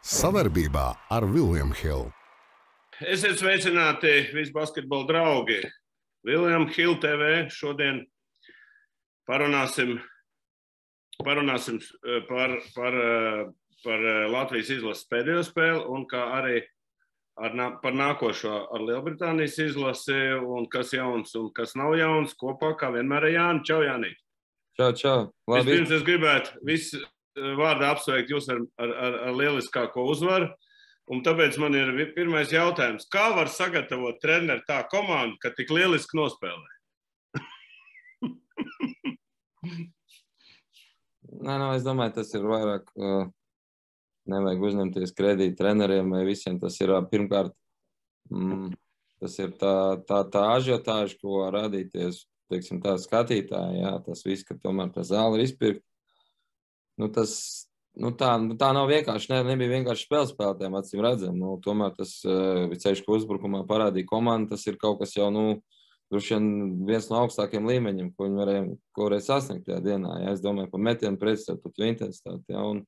Savarbībā ar Vilniņu Hildu. Esiet sveicināti visi basketbola draugi. Vilniņš Hilda TV šodien parunāsim, parunāsim eh, par, par, eh, par eh, Latvijas izlases pēdējo spēli un kā arī ar, par nākošo ar Lielbritānijas izlasi un kas jauns un kas nav jauns kopā, kā vienmēr ar Jānu. Čau, Jānī! Čau, čau! Labi. Vispirms es gribētu visu vārdā apsveikt jūs ar, ar, ar, ar lieliskāko uzvaru. Un tāpēc man ir pirmais jautājums. Kā var sagatavot treneru tā komandu, ka tik lieliski nospēlē? Nē, nu, es domāju, tas ir vairāk. Uh, nevajag uzņemties kredītu treneriem vai visiem. Tas ir uh, pirmkārt, mm, tas ir tā, tā, tā ažiotāža, ko radīties, teiksim, tā skatītāji. Jā, tas viss, ka tomēr tā zāle ir izpirkta nu, tas, nu, tā, nu, tā nav vienkārši. Ne, nebija vienkārši spēles spēlētājiem, acīm redzam. Nu, tomēr tas uh, ceļš, ko uzbrukumā parādīja komanda, tas ir kaut kas jau. Nu, Droši vien viens no augstākajiem līmeņiem, ko viņi varēja, ko varēja sasniegt tajā dienā. Ja? Es domāju par metienu pretstatu, par intensitāti. Ja? Un,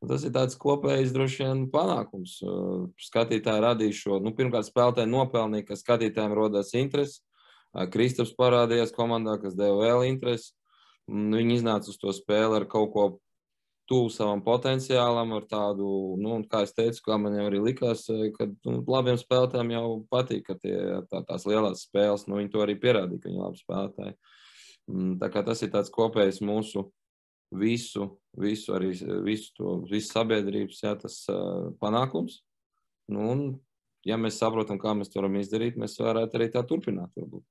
un tas ir tāds kopējs, droši vien, panākums. Uh, skatītāji radīja šo, nu, pirmkārt, spēlētāji nopelnīja, ka skatītājiem rodas interesi. Uh, Kristaps parādījās komandā, kas deva vēl interesi. Viņi iznāca uz to spēli ar kaut ko tuvu savam potenciālam, ar tādu, nu, kā es teicu, kā man jau arī likās, eh, ka nu, labiem spēlētājiem jau patīk, ka tie, tā, tās lielās spēles, nu, viņi to arī pierādīja, ka viņi ir labi spēlētāji. Mm, tā kā tas ir tāds kopējs mūsu visu, visu arī visu to, visu sabiedrības, jā, tas uh, panākums. Nu, un, ja mēs saprotam, kā mēs to varam izdarīt, mēs varētu arī tā turpināt. Varbūt.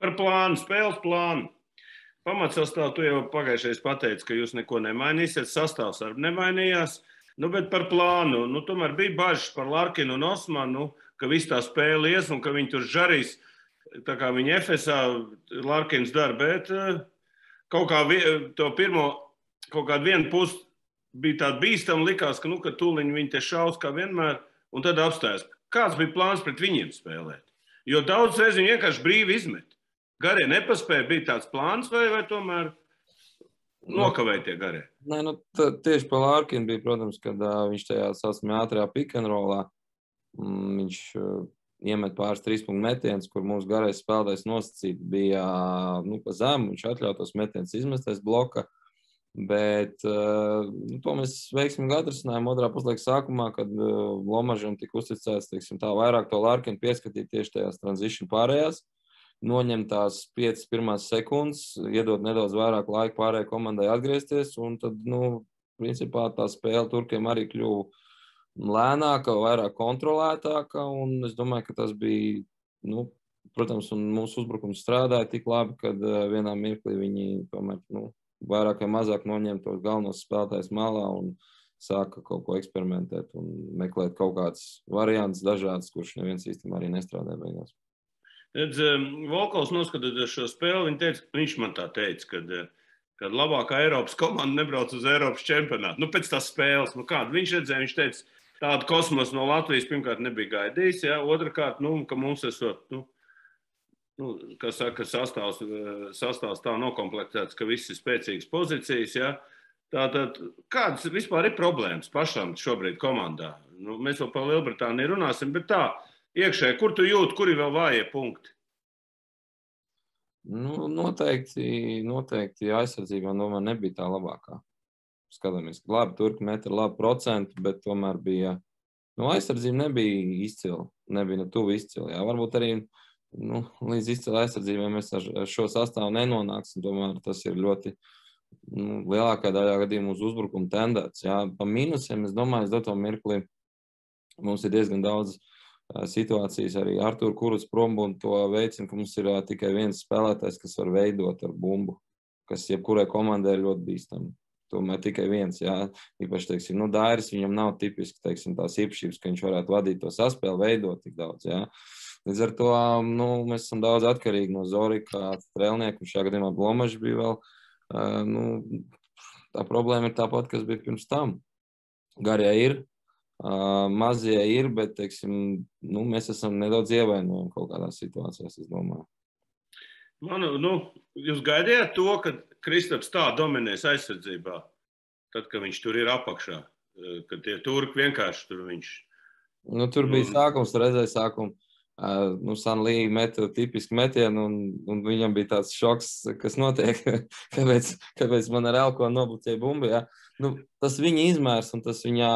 Par plānu, spēles plānu. Pamatsastāvā tu jau pagājušajā pateici, ka jūs neko nemainīsiet. Sastāvs arī nemainījās. Nu, bet par plānu. Nu, tomēr bija bažas par Larkinu un Osmanu, ka viss tā spēle ies un ka viņi tur žarīs. Tā kā viņi FSA Larkins dara, bet eh, kaut kā to pirmo, kaut kādu vienu pusi bija tāda bīstama. Likās, ka, nu, ka tūliņi viņi te šaus kā vienmēr, un tad apstājas. Kāds bija plāns pret viņiem spēlēt? Jo daudz reizes viņi vienkārši brīvi izmet. Garie nepaspēja, bija tāds plāns, vai, vai tomēr nokavēja tie garie? Nē, nu, tieši par Lārkinu bija, protams, kad uh, viņš tajā sasmē ātrajā pikanrolā. Mm, viņš uh, iemet pāris trīs punktu metienus, kur mūsu garais spēlētājs nosacīt bija nu, pa zemu. Viņš atļautos metienus izmesties bloka. Bet nu, to mēs veiksmīgi atrisinājām otrā puslaika sākumā, kad Lomažam tika uzticēts teiksim, tā, vairāk to Lārkinu pieskatīt tieši tajās tranzīcijas pārējās. Uh, noņemt tās 5 pirmās sekundes, iedot nedaudz vairāk laika pārējai komandai atgriezties. Un tad, nu, principā tā spēle turkiem arī kļuva lēnāka, vairāk kontrolētāka. Un es domāju, ka tas bija, nu, protams, un mūsu uzbrukums strādāja tik labi, ka uh, vienā mirklī viņi tomēr, nu, vairāk vai mazāk noņem tos galvenos spēlētājus malā un sāka kaut ko eksperimentēt un meklēt kaut kādas variantus dažādas, kurš neviens īstenībā arī nestrādāja beigās. Tad um, Volkovs noskatoties šo spēli, teica, viņš man tā teica, ka, uh, kad labākā Eiropas komanda nebrauc uz Eiropas čempionātu. Nu, pēc tās spēles, nu kādu viņš redzēja, viņš teica, tādu kosmosu no Latvijas pirmkārt nebija gaidījis, ja? otrkārt, nu, ka mums esot, nu, nu, kas saka, sastāvs, uh, sastāvs tā nokomplektēts, ka viss ir spēcīgas pozīcijas, ja? Tātad, kādas vispār ir problēmas pašam šobrīd komandā? Nu, mēs vēl par Lielbritāniju runāsim, bet tā, iekšēji, kur tu jūti, kur ir vēl vājie punkti? Nu, noteikti, noteikti aizsardzībā domāju, nebija tā labākā. Skatāmies, ka labi, turki metri labu procentu, bet tomēr bija, nu, aizsardzība nebija izcila, nebija ne tuvu izcila. Jā, varbūt arī nu, līdz izcila aizsardzībai mēs ar, šo sastāvu nenonāksim. Tomēr tas ir ļoti nu, lielākā daļā gadījumā uz uzbrukuma tendēts. Jā, pa mīnusiem es domāju, es doto mirkli mums ir diezgan daudz situācijas arī Artur Kurus prombunu to veicina, ka mums ir tikai viens spēlētājs, kas var veidot ar bumbu, kas jebkurai komandai ir ļoti bīstami. Tomēr tikai viens, jā, īpaši, teiksim, nu, Dairis, viņam nav tipiski, teiksim, tās īpašības, ka viņš varētu vadīt to saspēli, veidot tik daudz, jā. Līdz ar to, nu, mēs esam daudz atkarīgi no Zorika, strēlnieku, šajā gadījumā Blomažs bija vēl, nu, tā problēma ir tāpat, kas bija pirms tam. Garie ir, mazie ir, bet teiksim, nu, mēs esam nedaudz ievainojami kaut kādās situācijās. Man, nu, jūs gaidījāt to, ka Kristaps tā dominēs aizsardzībā, tad, kad viņš tur ir apakšā. eh, ka tie turki vienkārši tur viņš. Nu, tur bija Un- sākums, redzēja sākumu. Uh, nu, Sanlīja meta tipisku metienu, un, un viņam bija tāds šoks, kas notiek, kāpēc, kāpēc man ar elko nobucēja bumbu. Ja? Nu, tas viņa izmērs un tas viņa,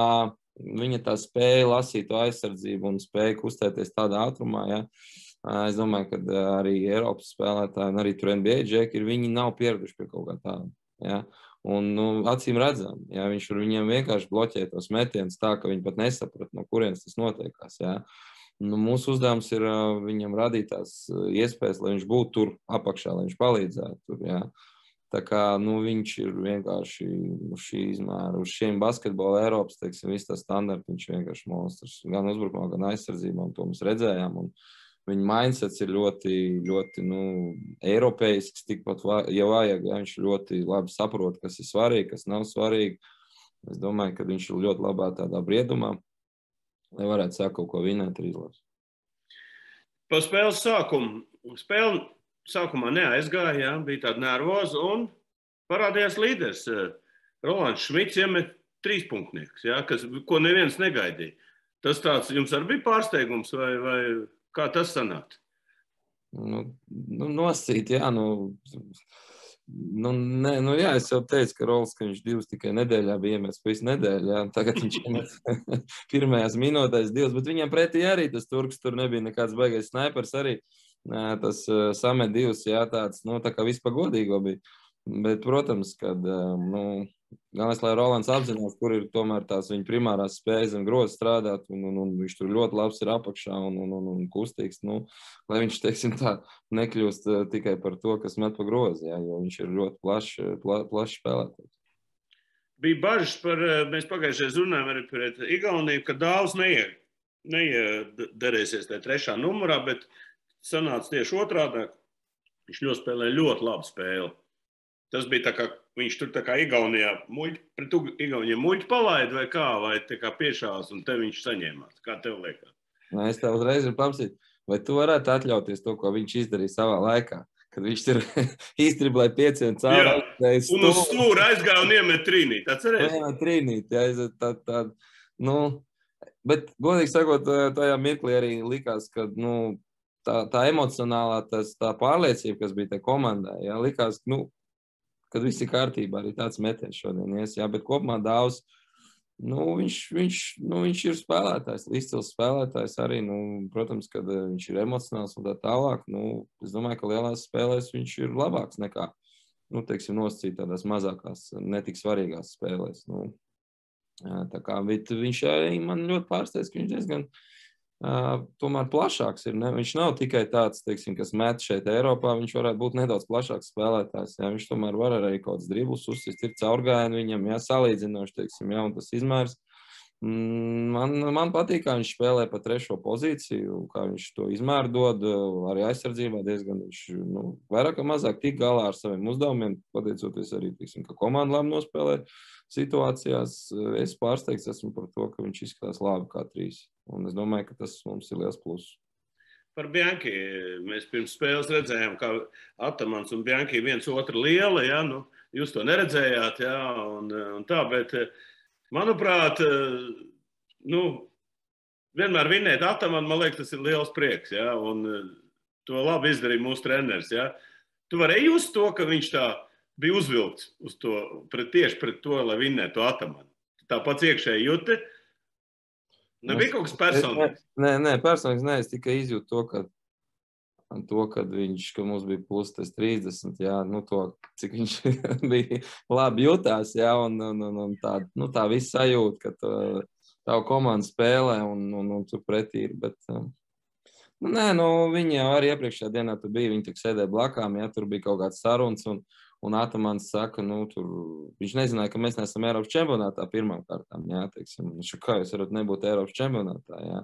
viņa tā spēja lasīt to aizsardzību un spēja kustēties tādā ātrumā. Ja? Es domāju, ka arī Eiropas spēlētāji, arī tur NBA džeki, ir, viņi nav pieraduši pie kaut kā tāda. Ja? Un, nu, acīm redzam, ja viņš tur vienkārši bloķē tos metienus tā, ka viņi pat nesaprot, no kurienes tas notiekās. Ja? Nu, mūsu uzdevums ir viņam radīt tās iespējas, lai viņš būtu tur apakšā, lai viņš palīdzētu. Tur, ja? Tā kā nu, viņš ir vienkārši uz šī izmēra, uz šiem basketbola Eiropas, teiksim, viss tas standarts, viņš ir vienkārši monstrs. Gan uzbrukumā, gan aizsardzībā, to mēs redzējām. Un viņa mindsets ir ļoti, ļoti nu, eiropeisks, tikpat, va- ja vajag, ja viņš ļoti labi saprot, kas ir svarīgi, kas nav svarīgi. Es domāju, ka viņš ir ļoti labā tādā briedumā, lai varētu sākt kaut ko vinēt ar izlasi. Pa spēles sākumu. Spēle sākumā neaizgāja, jā, bija tāda nervoza un parādījās līderis. eh, Rolands Šmits iemet trīs punktnieks, jā, kas, ko neviens negaidīja. Tas tāds jums arī bija pārsteigums, vai, vai kā tas sanāca? Nu, nu, nosīt, jā, nu, nu, ne, nu, jā, es jau teicu, ka Rols, ka viņš divas tikai nedēļā bija iemetis visu nedēļu, jā, tagad viņš iemet pirmajās minūtēs divas, bet viņam pretī arī tas turks, tur nebija nekāds baigais snaipers arī, Nē, tas samet divas, jā, tāds, nu, tā kā vispār godīgo bija. Bet, protams, kad, nu, galvenais, lai Rolands apzinās, kur ir tomēr tās viņa primārās spējas zem groza strādāt, un, un, un viņš tur ļoti labs ir apakšā un, un, un, un kustīgs, nu, lai viņš, teiksim tā, nekļūst tikai par to, kas met pa grozi, jā, jo viņš ir ļoti plašs pla, plašs spēlētājs. Bija bažas par, mēs pagājušajā runājām arī pret Igauniju, ka dāvs neie, neiedarēsies tajā trešā numurā, bet sanāca tieši otrādi. Viņš ļoti spēlēja ļoti labu spēli. Tas bija tā kā viņš tur tā kā Igaunijā muļķi, pret Igauniem muļķi palaida vai kā, vai tā kā piešās un te viņš saņēmās. Kā tev liekas? Nē, es tev uzreiz gribu paprasīt, vai tu varētu atļauties to, ko viņš izdarīja savā laikā, kad viņš tur iztriblēja pieciem caurām. Un uz stūra aizgāja un iemet trīnīt. Atceries? Jā, trīnīt, jā, tā, tā, nu, bet, godīgi sakot, tajā mirklī arī likās, ka, nu, tā, tā emocionālā, tas, tā pārliecība, kas bija tajā komandā, jā, likās, nu, kad viss ir kārtībā, arī tāds metiens šodien, ies, jā, bet kopumā daudz, nu, viņš, viņš, nu, viņš ir spēlētājs, izcils spēlētājs arī, nu, protams, kad eh, viņš ir emocionāls un tā tālāk, nu, es domāju, ka lielās spēlēs viņš ir labāks nekā, nu, teiksim, nosacīt tādās mazākās, netik svarīgās spēlēs. Nu, tā kā, viņš arī man ļoti pārsteidz, ka viņš diezgan uh, tomēr plašāks ir. Ne? Viņš nav tikai tāds, teiksim, kas met šeit Eiropā, viņš varētu būt nedaudz plašāks spēlētājs. Jā, viņš tomēr var arī kaut kāds driblus uzsist, ir caurgājieni viņam, jā, salīdzinoši, teiksim, jā, un tas izmērs. Mm, Man, man patīk, kā viņš spēlē pa trešo pozīciju, kā viņš to izmēru dod. Arī aizsardzībā diezgan viņš nu, vairāk vai mazāk tik galā ar saviem uzdevumiem, pateicoties arī, tiksim, ka komanda labi nospēlē situācijās. Es pārsteigts esmu par to, ka viņš izskatās labi kā trīs. Un es domāju, ka tas mums ir liels pluss. Par Bianchi mēs pirms spēles redzējām, kā Atamans un Bianchi viens otru liela. Ja? Nu, jūs to neredzējāt, ja? un, un tā, bet manuprāt, nu, vienmēr vinēt Atamanu, man liekas, tas ir liels prieks. Ja? Un to labi izdarīja mūsu treneris. Ja? Tu varēji just to, ka viņš tā bija uzvilkts uz to, pret, tieši pret to, lai vinnētu Atamanu. Tāpat iekšēji jūti. Nebija kaut kas personīgs. Nē, nē, personīgs nē, es tikai izjūtu to, ka, to, kad viņš, ka mums bija plus 30, jā, nu to, cik viņš bija labi jutās, jā, un, un, un, un tā, nu tā viss sajūta, ka tu, tavu komandu spēlē un, un, un tu pretī ir, bet, um, nu nē, nu viņi jau arī iepriekšējā dienā tur bija, viņi tik sēdēja blakām, jā, tur bija kaut kāds saruns, un, Un Atamans saka, nu, tur, viņš nezināja, ka mēs neesam Eiropas čempionātā pirmām kārtām. Jā, teiksim, viņš kā jūs varat nebūt Eiropas čempionātā. Jā.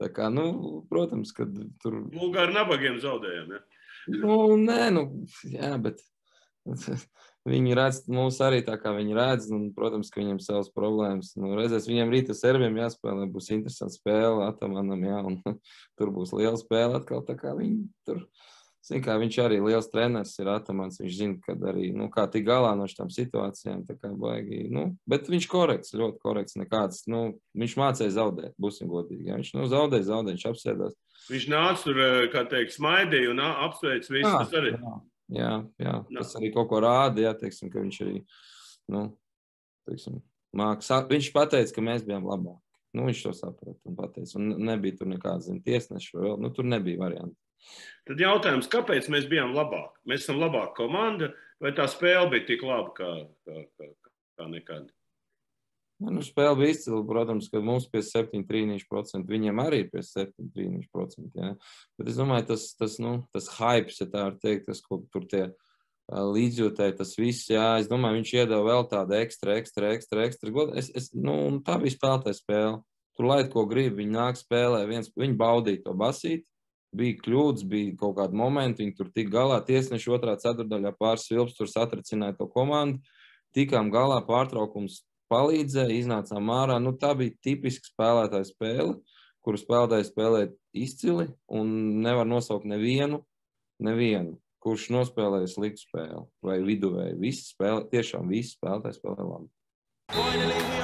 Tā kā, nu, protams, ka tur. Bulgāri nabagiem zaudējām. Ja? Nu, nē, nu, jā, bet viņi redz mūs arī tā, kā viņi redz. Un, protams, ka viņiem savas problēmas. Nu, redzēs, viņiem rīta serbiem jāspēlē, būs interesanti spēle Atamanam, jā, un tur būs liela spēle atkal. Tā kā viņi tur Zin, kā, viņš arī liels treneris ir atamants. Viņš zina, kad arī, nu, kā tik galā no šīm situācijām. Baigi, nu, bet viņš korekts, ļoti korekts. Nekāds, nu, viņš mācīja zaudēt, būsim godīgi. Ja. Viņš nu, zaudēja, zaudēja, viņš apsēdās. Viņš nāca tur, eh, kā teikt, smaidīja un apsveic visus. Jā, jā, jā, jā. tas arī kaut ko rāda, jā, teiksim, ka viņš arī, nu, teiksim, māks. Viņš pateica, ka mēs bijām labāki. Nu, viņš to saprata un pateica. Un nebija tur nekāda tiesneša vēl. Nu, tur nebija variantu. Tad jautājums, kāpēc mēs bijām labāki? Mēs esam labāka komanda, vai tā spēle bija tik laba kā, kā, kā, kā nekad? Ja, nu, spēle bija izcila. Protams, ka mums pie 7,3%, viņiem arī pie 7,3%. Ja. Bet es domāju, tas, tas, nu, tas hype, ja tā var teikt, tas, ko tur tie līdzjūtēji, tas viss, jā, es domāju, viņš iedeva vēl tādu ekstra, ekstra, ekstra, ekstra. Es, es, nu, tā bija spēlētāja spēle. Tur laid, ko grib, viņi nāk spēlē, viens, viņi baudīja to basīti, bija kļūdas, bija kaut kādi momenti, viņi tur tika galā. Tiesneši otrā ceturdaļā pāris vilps tur satricināja to komandu. Tikām galā, pārtraukums palīdzēja, iznācām ārā. Nu, tā bija tipiska spēlētāja spēle, kuru spēlētāji spēlēja izcili un nevar nosaukt nevienu, nevienu kurš nospēlēja sliktu spēli vai viduvēju. Visi spēlē, tiešām visi spēlētāji spēlē labi.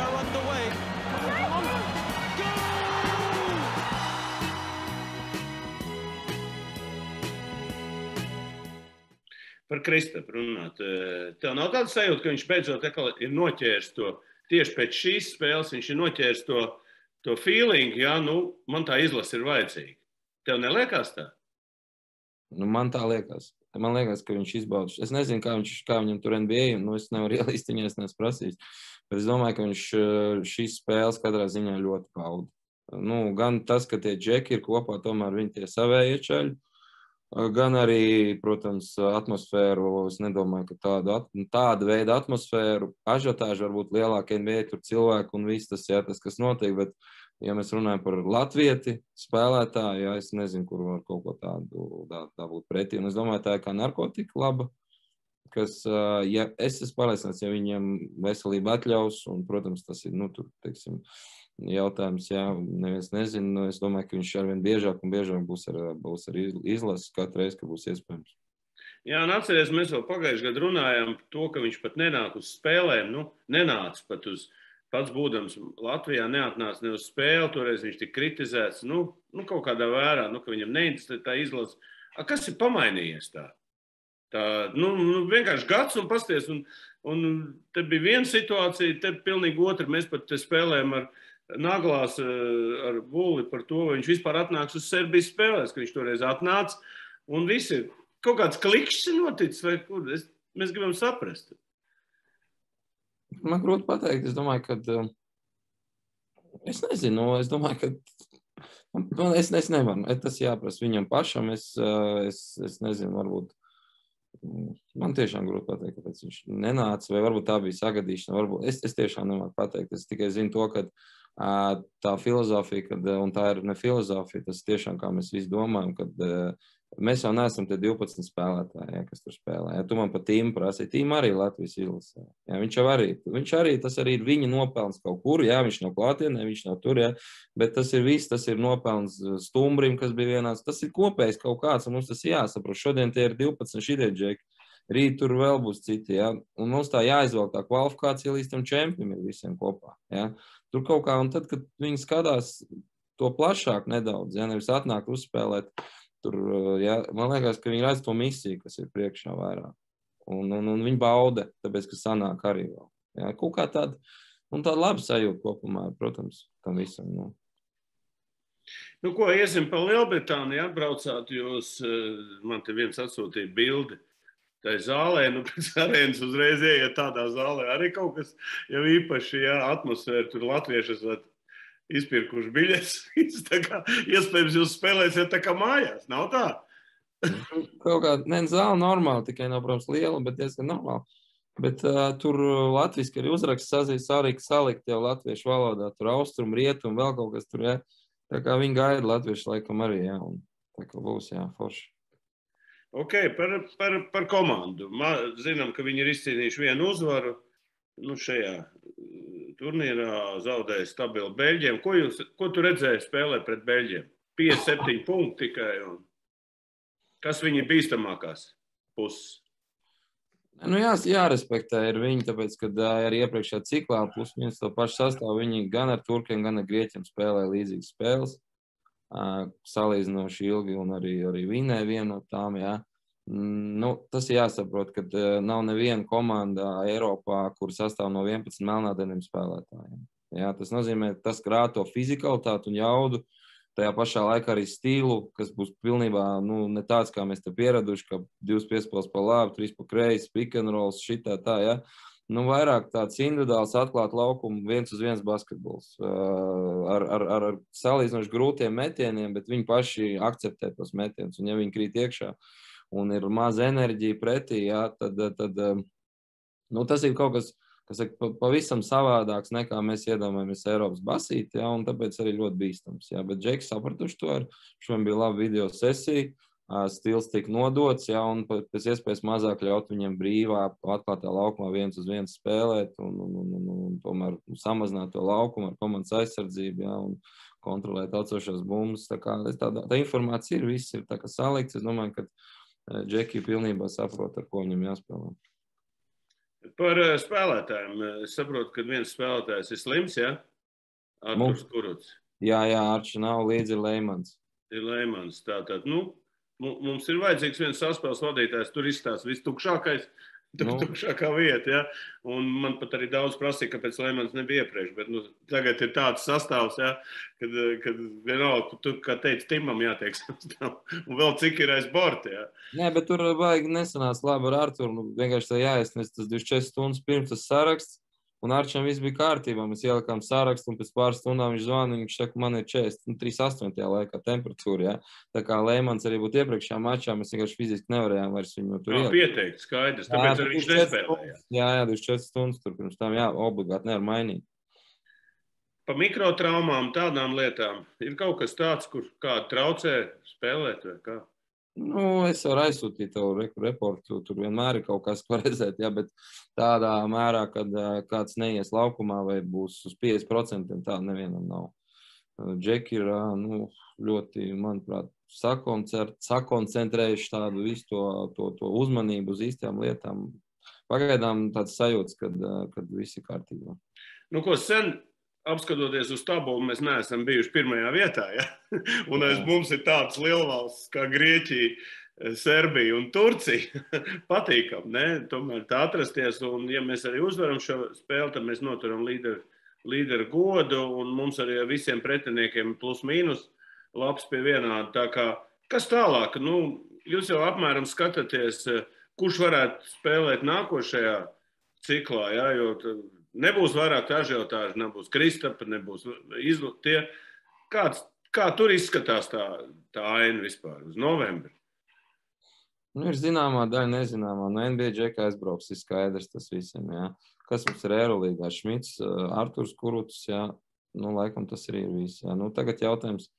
Par Kristapam runāt. Eh, tev nav tāda sajūta, ka viņš beidzot ir noķēris to tieši pēc šīs spēles, viņš ir noķēris to, to feeling, ja nu, man tā izlase ir vajadzīga. Tev neliekas tā? Nu, man tā liekas. Man liekas, ka viņš izbauda. Es nezinu, kā, viņš, kā viņam tur NBA, nu, es nevaru ielīst viņai, es neesmu prasījis. Bet es domāju, ka viņš eh, šīs spēles katrā ziņā ļoti bauda. Nu, gan tas, ka tie džeki ir kopā, tomēr viņi tie savējie čaļi gan arī, protams, atmosfēru. Es nedomāju, ka tādu, tādu veidu atmosfēru, ažiotāžu varbūt lielāka NBA tur cilvēku un viss tas, jā, tas, kas notiek. Bet, ja mēs runājam par latvieti spēlētāju, jā, es nezinu, kur var kaut ko tādu tā, tā būt pretī. Un es domāju, tā ir kā narkotika laba. Kas, ja es esmu pārliecināts, ja viņiem veselība atļaus, un, protams, tas ir, nu, tur, teiksim, uh, jautājums. Jā, neviens nezina. Nu, es domāju, ka viņš arvien biežāk un biežāk būs ar, būs ar izlases katru reizi, kad būs iespējams. Jā, un atcerieties, mēs vēl pagājušajā gadā runājām par to, ka viņš pat nenāk uz spēlēm. Nu, nenāca pat uz pats būdams Latvijā, neatnāca ne uz spēli. Toreiz viņš tika kritizēts. Nu, nu kaut kādā vērā, nu, ka viņam neinteresē tā izlase. A, kas ir pamainījies tā? Tā, nu, nu, vienkārši gads un pasties. Un, un te bija viena situācija, te pilnīgi otra. Mēs pat spēlējām ar, naglās eh, ar būli par to, vai viņš vispār atnāks uz Serbijas spēlēs, ka viņš toreiz atnāca. Un visi kaut kāds klikšķis ir noticis, vai kur es, mēs gribam saprast. Man grūti pateikt. Es domāju, ka. Eh, es nezinu, es domāju, ka. Man, es, es nevaru. Tas jāprasa viņam pašam. Es, eh, es, es nezinu, varbūt. Mm, man tiešām grūti pateikt, kāpēc viņš nenāca. Vai varbūt tā bija sagadīšana. Varbūt, es, es tiešām nevaru pateikt. Es tikai zinu to, ka tā filozofija, kad, un tā ir ne filozofija, tas tiešām kā mēs visi domājam, kad mēs jau neesam tie 12 spēlētāji, ja, kas tur spēlē. Ja tu man par tīmu prasīji, tīmu arī Latvijas izlasē. Ja, viņš jau arī, viņš arī, tas arī ir viņa nopelns kaut kur, jā, viņš nav klātienē, viņš nav tur, ja, bet tas ir viss, tas ir nopelns stumbrim, kas bija vienāds. Tas ir kopējs kaut kāds, un mums tas jāsaprot. Šodien tie ir 12 šitie džeki. Rīt tur vēl būs citi. Ja? Un mums tā jāizvēl tā kvalifikācija līdz tam čempionam visiem kopā. Ja? Tur kaut kā, un tad, kad viņi skatās to plašāk nedaudz, ja nevis atnāk uzspēlēt, tur, ja, man liekas, ka viņi redz to misiju, kas ir priekšā vairāk. Un, un, un viņi bauda, tāpēc, ka sanāk arī vēl. Ja, kaut kā tāda, un tāda laba sajūta kopumā, protams, tam visam. Nu. Nu, ko iesim pa Lielbritāniju, atbraucāt, jūs, man te viens atsūtīja bildi tai zālē, nu, pēc arēnas uzreiz ieiet tādā zālē. Arī kaut kas jau īpaši, ja atmosfēra tur latvieši esat izpirkuši biļetes. iespējams, jūs spēlēsiet tā kā mājās, nav tā? kaut kā, ne, zāle normāli, tikai nav, protams, liela, bet diezgan normāli. Bet uh, tur latviešu arī uzraksts sazīst arī salikt jau latviešu valodā, tur austrumu, rietumu, vēl kaut kas tur, jā. Tā kā viņi gaida latviešu laikam arī, jā, un tā kā būs, jā, forši. Ok, par, par, par komandu. Man, zinām, ka viņi ir izcīnījuši vienu uzvaru nu, šajā eh, turnīrā, zaudēja stabilu Beļģiem. Ko, jūs, ko tu redzēji spēlē pret Beļģiem? 57 punkti tikai. Un... Kas viņa bīstamākās puses? Nu, jā, jārespektē ir viņi, tāpēc, ka arī iepriekšējā ciklā plus viens to pašu sastāvu viņi gan ar turkiem, gan ar grieķiem spēlēja līdzīgas spēles. Salīdzinoši ilgi un arī, arī vinēja vienu no tām. Jā. Mm, nu, tas ir jāsaprot, ka nav neviena komanda Eiropā, kur sastāv no 11 melnādainiem spēlētājiem. Jā, tas nozīmē, tas krāto fizikalitāti un jaudu, tajā pašā laikā arī stilu, kas būs pilnībā nu, ne tāds, kā mēs te pieraduši, ka divas piespēles pa labi, trīs pa kreisi, pick and rolls, šitā tā, ja. Nu, vairāk tāds individuāls atklāt laukumu, viens uz viens basketbols. Ar, ar, ar, ar salīdzinoši grūtiem metieniem, bet viņi paši akceptē tos metienus. Un ja viņi krīt iekšā un ir maz enerģija pretī, jā, tad, tad nu, tas ir kaut kas, kas ir pavisam savādāks nekā mēs iedomājamies Eiropas basītī, ja, un tāpēc arī ļoti bīstams. Ja. Bet Džeks sapratuši to, ar šodien bija laba video sesija, stils tika nodots, ja, un pēc iespējas mazāk ļaut viņiem brīvā, atklātā laukumā viens uz viens spēlēt, un, un, un, un, un tomēr samazināt to laukumu ar komandas aizsardzību, ja, un kontrolēt atsošās bumbas. Tā, kā, tā, tā informācija ir, viss ir salikts. Es domāju, ka Džeki pilnībā saprot, ar ko viņam jāspēlē. Par spēlētājiem. Es saprotu, ka viens spēlētājs ir slims, ja? Arturs Kuruts. Jā, jā, Arčs nav līdzi Leimans. Ir Leimans. Tātad, nu, mums ir vajadzīgs viens saspēles vadītājs. Tur izstāsta viss tukšākais. Tur nu. tukšākā vieta. Ja? Un man pat arī daudz prasīja, kāpēc Lemans nebija iepriekš. Bet nu, tagad ir tāds sastāvs, ja? kad, kad vienalga, tu, kā teici, Timam jātiek sastāv. Un vēl cik ir aiz borta. Ja? Nē, bet tur vajag nesanāca labi ar Arturu. Nu, vienkārši tā jāiesniedz tas 24 stundas pirms tas saraksts. Un ar čem viss bija kārtībā. Mēs ielikām sārakstu, un pēc pāris stundām viņš zvanīja. Viņš saka, man ir 40, nu, 38. laikā temperatūra. Ja? Tā kā Lēmans arī būtu iepriekšējā mačā, mēs vienkārši fiziski nevarējām vairs viņu tur ielikt. Pieteikt, skaidrs. Tāpēc jā, arī viņš nespēlēja. Jā, jā, 24 stundas tur pirms tam, jā, obligāti nevar mainīt. Pa mikrotraumām, tādām lietām ir kaut kas tāds, kur kāda traucē spēlēt vai kā? Nu, es varu aizsūtīt tev reportu, tur vienmēr ir kaut kas, ko redzēt, ja, bet tādā mērā, kad kāds neies laukumā vai būs uz 50%, tā nevienam nav. Džeki ir nu, ļoti, manuprāt, sakoncentrējuši tādu visu to, to, to uzmanību uz īstām lietām. Pagaidām tāds sajūts, kad, kad viss ir kārtībā. Nu, ko sen apskatoties uz tabulu, mēs neesam bijuši pirmajā vietā. Ja? Un aiz mums ir tādas lielvalstis kā Grieķija, Serbija un Turcija. Patīkam, ne? tomēr tā atrasties. Un, ja mēs arī uzvaram šo spēli, tad mēs noturam līderu, līderu godu. Un mums arī ar visiem pretiniekiem plus mīnus labs pie vienāda. Tā kā, kas tālāk? Nu, jūs jau apmēram skatāties, kurš varētu spēlēt nākošajā ciklā. Ja? Jo Nebūs vairāk ažiotāžu, nebūs kristapa, nebūs izlūktie. Kāds, kā tur izskatās tā, tā aina vispār uz novembri? Nu, ir zināmā daļa, nezināmā. No NBA džeka aizbrauks, ir skaidrs tas visiem. Jā. Kas mums ir Eirolandā? Šmits, Arthurs Kuruts, jā. Nu, laikam tas arī ir viss. Jā. Nu, tagad jautājums,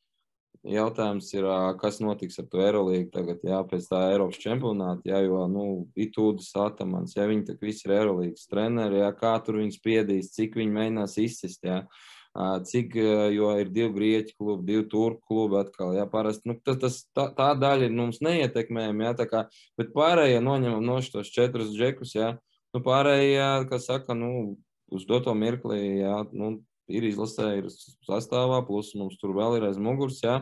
Jautājums ir, kas notiks ar to Eirolandu tagad, jā, pēc tā Eiropas čempionāta, jā, jo, nu, Itūdas Atamans, ja viņi tā visi ir Eirolandas treneri, jā, kā tur viņi spiedīs, cik viņi mēģinās izsist, jā, cik, jo ir divi grieķu klubi, divi turku klubi atkal, jā, parasti, nu, tas, tas, tā, tā daļa ir mums neietekmējama, jā, tā kā, bet pārējie noņemam no šitos četrus džekus, jā, nu, pārējie, kā saka, nu, uz doto mirkli, jā, nu, ir izlasē, ir sastāvā, plus mums tur vēl ir aiz muguras. Ja.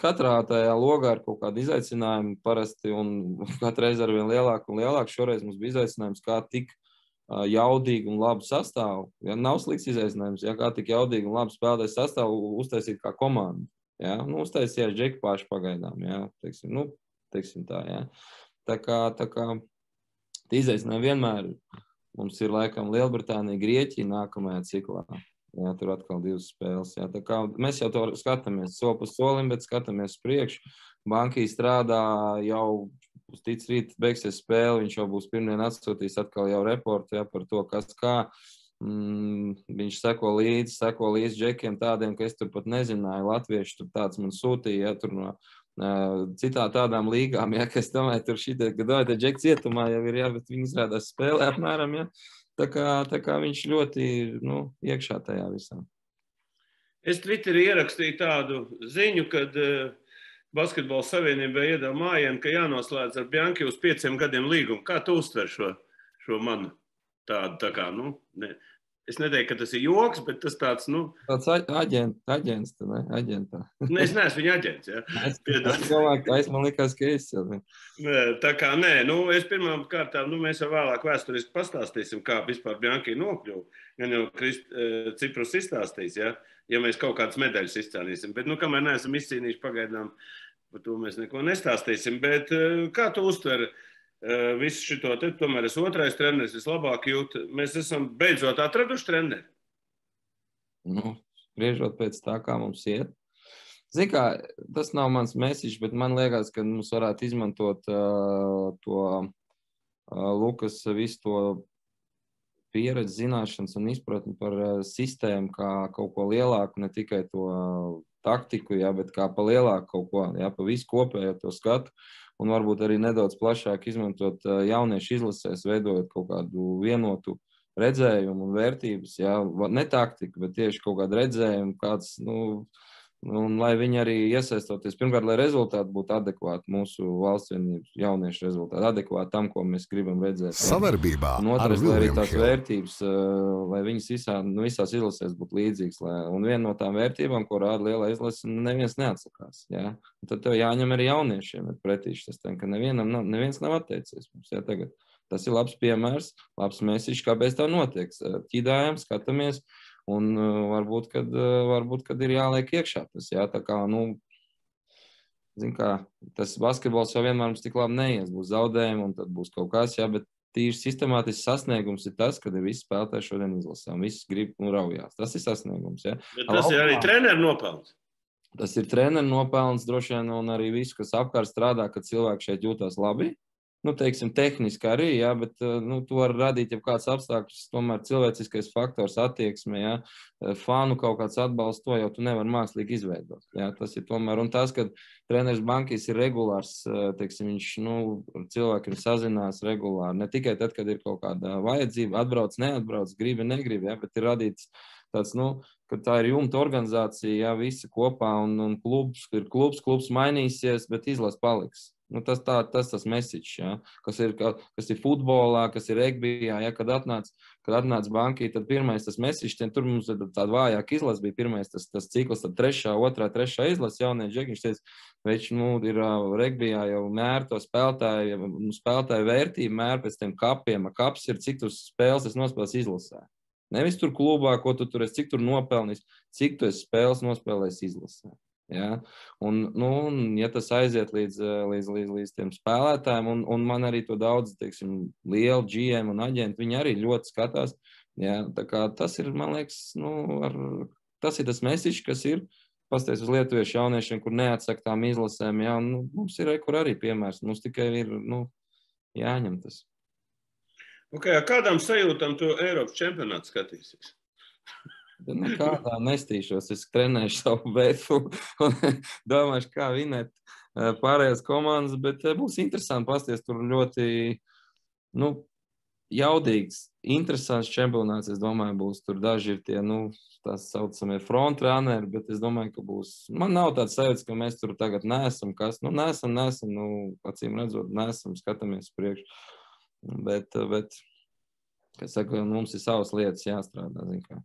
Katrā tajā logā ir kaut kāda izaicinājuma parasti, un katru reizi ar vien lielāku un lielāku. Šoreiz mums bija izaicinājums, kā tik jaudīgu un labu sastāvu. Ja, nav slikts izaicinājums, ja kā tik jaudīgu un labu spēlētāju sastāvu uztaisīt kā komandu. Ja? Nu, uztaisījās džeki paši pagaidām, ja? teiksim, nu, teiksim tā, ja? tā kā, tā kā izaicinājumi vienmēr mums ir laikam Lielbritānija, Grieķija nākamajā ciklā. Jā, tur atkal divas spēles. Jā, kā, mēs jau to skatāmies soli pa solim, bet skatāmies uz priekšu. Bankī strādā jau uz tic rīt beigsies spēle. Viņš jau būs pirmdien atsūtījis atkal jau reportu jā, par to, kas kā. Mm, viņš seko līdzi, seko līdzi džekiem tādiem, ka es tur pat nezināju. Latvieši tur tāds man sūtīja, ja tur no uh, citā tādām līgām, ja, kas domāju, tur šitie, ka domāju, te džeks cietumā jau ir, jā, bet viņi izrādās spēlē apmēram, ja. Tā kā, tā kā viņš ļoti nu, iekšā tajā visā. Es Twitterī ierakstīju tādu ziņu, kad uh, Basketbola savienībai iedeva mājienu, ka jānoslēdz ar Bjanki uz pieciem gadiem līgumu. Kā tu uztver šo, šo manu tādu, tā kā, nu, ne, Es neteiktu, ka tas ir joks, bet tas tāds nu, - tāds aģents, aģents, ne, aģentā. ne, es neesmu viņa aģents. Ja. Es, es domāju, ka es man likās, ka es jau. Nē, tā kā nē, nu, es pirmām kārtām, nu, mēs jau vēlāk vēsturiski pastāstīsim, kā vispār Bjanki nokļuva. Gan jau Krist, Ciprus izstāstīs, ja, ja mēs kaut kādas medaļas izcīnīsim. Bet, nu, kamēr neesam izcīnījuši pagaidām, par to mēs neko nestāstīsim. Bet kā tu uztver? Visu šo te, tomēr es otrais treneris, vislabāk jūtu. Mēs esam beidzot atraduši treneri. Nu, spriežot pēc tā, kā mums iet. Ziniet, kā tas nav mans mēsīčs, bet man liekas, ka mums varētu izmantot uh, to uh, Lukas visu to pieredzi, zināšanas un izpratni par uh, sistēmu, kā kaut ko lielāku, ne tikai to uh, taktiku, jā, bet kā pa lielāku kaut ko, jā, pa visu kopējo to skatu un varbūt arī nedaudz plašāk izmantot jauniešu izlasēs, veidojot kaut kādu vienotu redzējumu un vērtības. Jā, ne taktika, bet tieši kaut kāda redzējuma, kāds, nu, Un, lai viņi arī iesaistoties, pirmkārt, lai rezultāti būtu adekvāti mūsu valsts vienības jauniešu rezultāti, adekvāti tam, ko mēs gribam redzēt. Savarbībā. Un otrs, lai arī tās vērtības, lai viņas visā, nu, visās izlasēs būtu līdzīgas. Lai, un viena no tām vērtībām, ko rāda lielā izlase, neviens neatsakās. Ja? Un tad tev jāņem arī jauniešiem pretī šis, ka nevienam nav, neviens nav atteicies mums. Ja, tagad. Tas ir labs piemērs, labs mēsīšs, kāpēc tā notiek. Ķidājam, skatāmies. Un uh, varbūt, kad, uh, varbūt, kad ir jāliek iekšā tas, jā, tā kā, nu, zin kā, tas basketbols jau vienmēr mums tik labi neies, būs zaudējumi un tad būs kaut kas, jā, bet tīri sistemātisks sasniegums ir tas, kad ir visi spēlētāji šodien izlasām, viss grib un raujās. Tas ir sasniegums, jā. Bet tas Laukā. ir arī treneru nopelns. Tas ir treneru nopelns droši vien un arī viss, kas apkārt strādā, kad cilvēki šeit jūtas labi nu, teiksim, tehniski arī, ja, bet eh, nu, to var radīt jau kāds apstākļus, tomēr cilvēciskais faktors, attieksme, ja, eh, fanu kaut kāds atbalsts, to jau tu nevari mākslīgi izveidot. Ja, tas ir tomēr, un tas, ka treneris bankīs ir regulārs, eh, teiksim, viņš nu, ar cilvēkiem sazinās regulāri, ne tikai tad, kad ir kaut kāda vajadzība, atbrauc, neatbrauc, gribi, negribi, ja, bet ir radīts tāds, nu, ka tā ir jumta organizācija, ja visi kopā un, un klubs, ir klubs, klubs mainīsies, bet izlas paliks. Nu, tas tā, tas tas mesiķis, ja, kas, ir, kas ir futbolā, kas ir regbijā. Ja, kad atnāca atnāc bankī, tad pirmais tas mesiķis, tur mums tāda vājāka izlase bija. Pirmais tas, tas cikls, tad trešā, otrā, trešā izlase jaunie džekiņš teica, viņš nu, ir regbijā jau mēr to spēlētāju, nu, spēlētāju vērtību, mēr pēc tiem kapiem. Kaps ir, cik tu spēles es nospēlēju izlasē. Nevis tur klubā, ko tu tur esi, cik tur nopelnījis, cik tu esi spēles nospēlējis izlasē. Ja? Un, nu, un, ja tas aiziet līdz, eh, līdz, līdz, līdz tiem spēlētājiem, un, un man arī to daudz, teiksim, lielu GM un aģentu, viņi arī ļoti skatās. Ja? Tas ir, man liekas, nu, ar, tas ir tas mesiķis, kas ir. Pastāstiet uz lietuviešu jauniešiem, kur neatsaka tām izlasēm. Un, nu, mums ir kur arī piemērs. Mums tikai ir nu, jāņem tas. Okay, kādām sajūtām tu Eiropas čempionātu skatīsies? Nekādā nestīšos. Es trenēšu savu beigu un domāšu, kā vinēt pārējās komandas. Bet būs interesanti pasties tur ļoti nu, jaudīgs, interesants čempionāts. Es domāju, būs tur daži ir tie, nu, tā saucamie frontrunneri, bet es domāju, ka būs. Man nav tāds sajūta, ka mēs tur tagad nesam, kas, nu, nesam, nesam, nu, acīm redzot, nesam, skatāmies priekš. Bet, bet, kas saka, mums ir savas lietas jāstrādā, zin kā.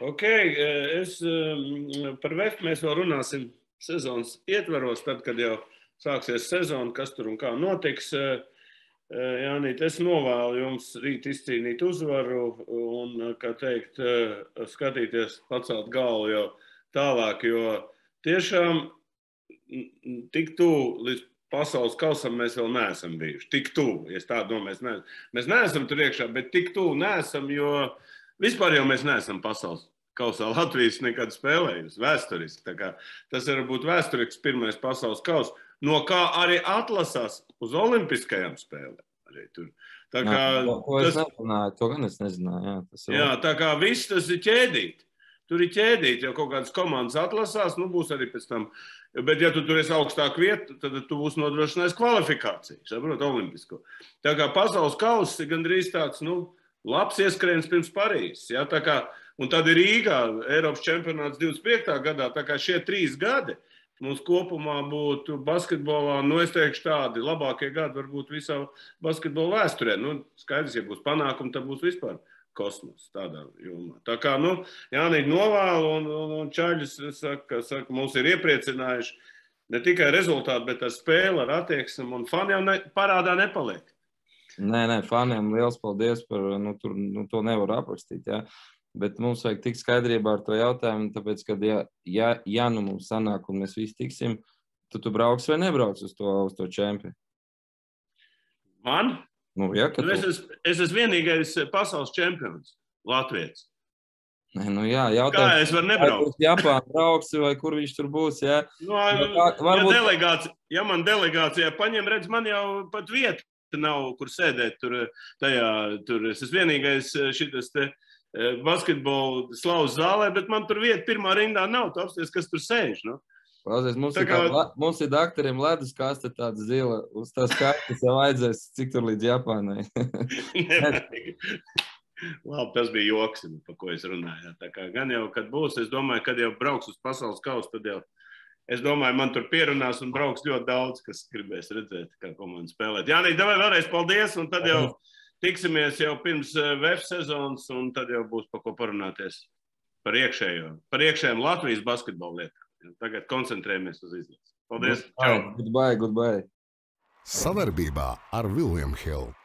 Ok, eh, es ehm, par vestu mēs vēl runāsim sezonas ietvaros, tad, kad jau sāksies sezona, kas tur un kā notiks. Eh, eh, Jānīt, es novēlu jums rīt izcīnīt uzvaru un, kā teikt, skatīties, pacelt galvu jau tālāk, jo tiešām tik tuvu līdz pasaules kausam mēs vēl neesam bijuši. Tik tuvu, ja tā domā, mēs neesam. Mēs neesam tur iekšā, bet tik tuvu neesam, jo uh, Vispār jau mēs neesam pasaules kausā Latvijas nekad spēlējusi vēsturiski. Tas var būt vēsturisks pirmais pasaules kausa, no kā arī atlasās uz Olimpiskajām spēlēm. Tā kā jā, to tas, nezināju, to gan es nezināju. Jā, tas ir jā, tā kā viss tas ir ķēdīt. Tur ir ķēdīt, jau kaut kādas komandas atlasās, nu būs arī pēc tam. Bet, ja tu tur esi augstāk vieta, tad tu būsi nodrošinājis kvalifikāciju, saprot, olimpisko. Tā kā pasaules kausa ir gandrīz tāds, nu, labs ieskrējiens pirms Parīzes. Ja? Kā, un tad ir Rīgā Eiropas čempionāts 25. gadā. Tā kā šie trīs gadi mums kopumā būtu basketbolā, nu, es teikšu, tādi labākie gadi varbūt visā basketbola vēsturē. Nu, skaidrs, ja būs panākumi, tad būs vispār kosmos tādā jomā. Tā kā, nu, Jānīt novēlu un, un, un Čaļus saka, saka, mums ir iepriecinājuši ne tikai rezultāti, bet ar spēli, ar attieksmi, un fani jau ne, parādā nepaliek. Nē, nē, faniem liels paldies par nu, tur, nu, to nevar aprakstīt. Ja? Bet mums vajag tikt skaidrībā ar to jautājumu, tāpēc, ka, ja, ja, ja nu mums sanāk, un mēs visi tiksim, tad tu brauks vai nebrauks uz to, uz to čempionu? Man? Nu, ja, nu, es, esmu, es esmu vienīgais pasaules čempions Latvijas. Nē, nu jā, jautājums, Kā es varu nebraukt? Japānā brauks, vai kur viņš tur būs? Jā, nu, kā, varbūt... ja, delegācija, ja man delegācijā paņem, redz, man jau pat vieta nav, kur sēdēt tur tajā. Tur. Es esmu vienīgais šitas te basketbola slavas zālē, bet man tur vieta pirmā rindā nav. Tu apsties, kas tur sēž. Nu? Klausies, mums, kā... ir, mums ir doktoriem ledus kaste tāda zila. Uz tās kartes jau vajadzēs, cik tur līdz Japānai. Labi, tas bija joks, par ko es runāju. Tā kā gan jau, kad būs, es domāju, kad jau brauks uz pasaules kausu, tad jau Es domāju, man tur pierunās un brauks ļoti daudz, kas gribēs redzēt, kā komanda spēlēt. Jā, nē, devai vēlreiz paldies, un tad jau tiksimies jau pirms eh, VF sezonas, un tad jau būs par ko parunāties par iekšējo, par iekšējām Latvijas basketbola lietām. Tagad koncentrējamies uz izlasi. Paldies! Goodbye, goodbye! goodbye. Savarbībā ar Viljumu Hilu.